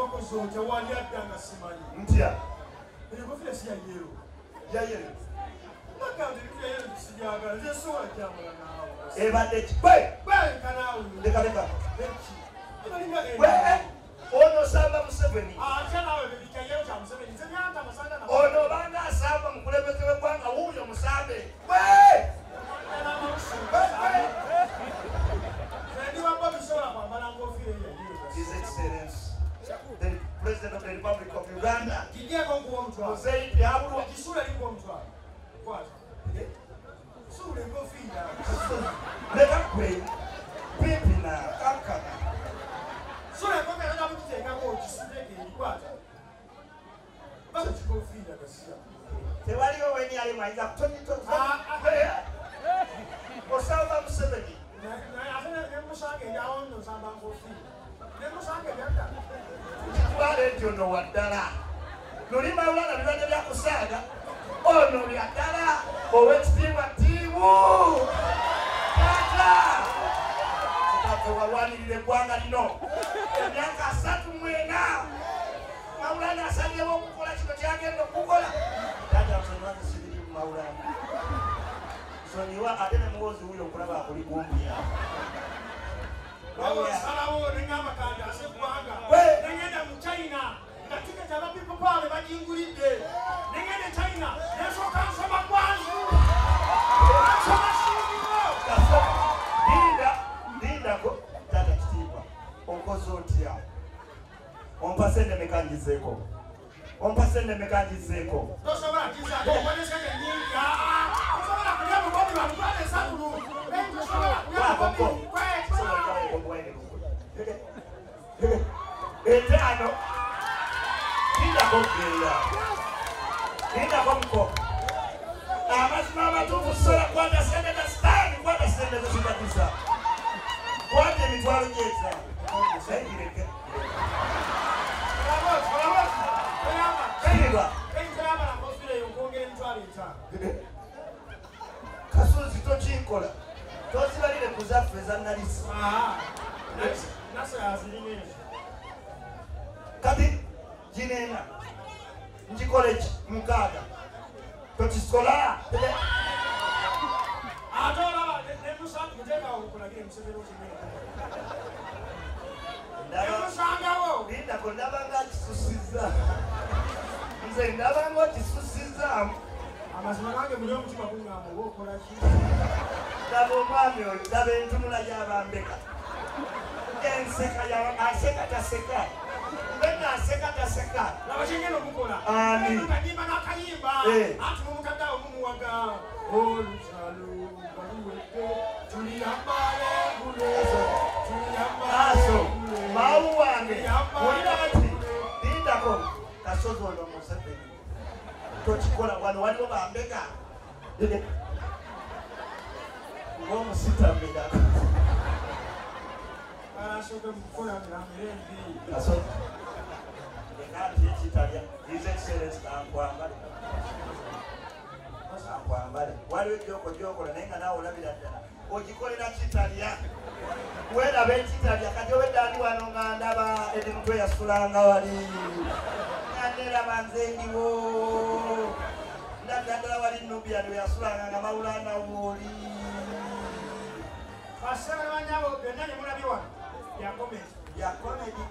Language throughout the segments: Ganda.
otya wali adda nga simanyi. Ntya? Enkofira si yayero yayere nagambe tusibyagala nze sobola gyamula naawe. Ebadde kikwe balekanaawe leka leka eki olinga we ono samba museveni. Atya naawe bebikayero mtwala zaidi hapo. Kisura liko mtwala kwanza. Eh? Sura liko fina leka kwe. Pipi na kaka sura kwa mimi ndio mtu yenga kwa kisura ke kwanza. Basi tuko fina kasi tewali wewe ni ayo maiza toni toni ah, ah, ah. osaba museveni. Na na afena nemushange yawo ndo samba ngofi nemushange yakata Bale ndio ndo wadala. Lulana bibadde byakusaaga ono lyaddala owekitiibwa tiimu tata kitaffe walwanirira eggwanga lino emyaka asatu mwena mawulana asalyewo okukola kino kyagenda okukola tata nsonyiwange sibiri mu mawulana nsonyiwa ate nemuwozi wuyo okulaba akuligumbya babasalawo neŋamba bagingulidde negenda e china. Nesooka nsoma gwanzu nsoma singiro linda lindako tata kitiibwa okoze otya? Ompa sente mekanjizeeko ompa sente mekanjizeeko tosobola kizaako oboneseke lindako geya lindako muko amazima amatuufu sola kwata sente tasitaani kwata sente zezigatiza kwata emitwalo saigireke kayirwa kasuzi tokinkola tozibalire ku zaffe ezannalisi kati ginena nkikole ki mukaaga tokikola lindako ndabanga kisusiza nze ndabanga okisusiza amazima gange muli omutima guŋŋamba oba okola ki? Ndaba omwami oyo ndaba entunula gyabambeka enseka aseka taseka laba kyengenda okukola Ani. kanyimba n'akayimba. Eh. anti mumutaddeawo mumuwaga. Olukyalo baluwedde. Tuliyambale ngule aso. Mawu wange. Olina bati lindako. Kasozi ono museveni. Tokikola wano waliwo bambeka ngaomusitamira asooke mukukola miramire embi kasozi ekati ekitalya his excellence kankwambale kankwambale waliwo ejjoko gyokola naye nga naawe olabira ddala ogikolera kitalya weraba ekitalya kati obeddaani wano nga ndaba eri mutwe yasulanga wali neraba nze ndiwo ndabira ddala wali nubiani we yasulanga nga mawulana wooli basebe banyabo byonna ne mulabye wano byakomezi yakomedi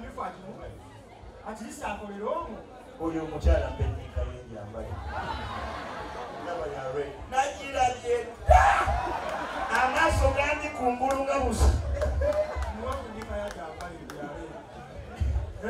mumyufu agimu atiyisa akolera omwo oyo omukyala mbenyika yenjambale ndaba yalwe nagirabye dda amaaso gandi kungulu nga busa